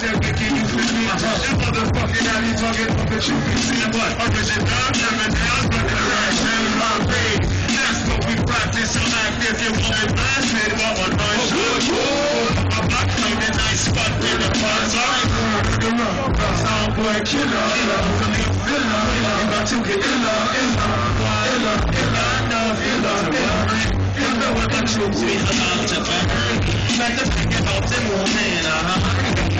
I'm you fit me. This motherfucking alley talking up that you can see. Down, but the crash in my brain. That's what we practice. I'm active, you want me blasted. My mind shows you. My block made a nice spot where the bars are. Soundboy killer. From the villa. You got to get illa, illa, illa, illa, enough, illa, illa. You know what the truth is about to burn. Let the pick up the woman, uh-huh.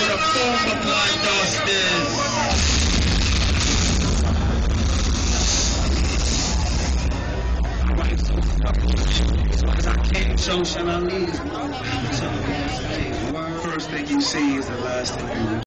So shall I leave. First thing you see is the last thing you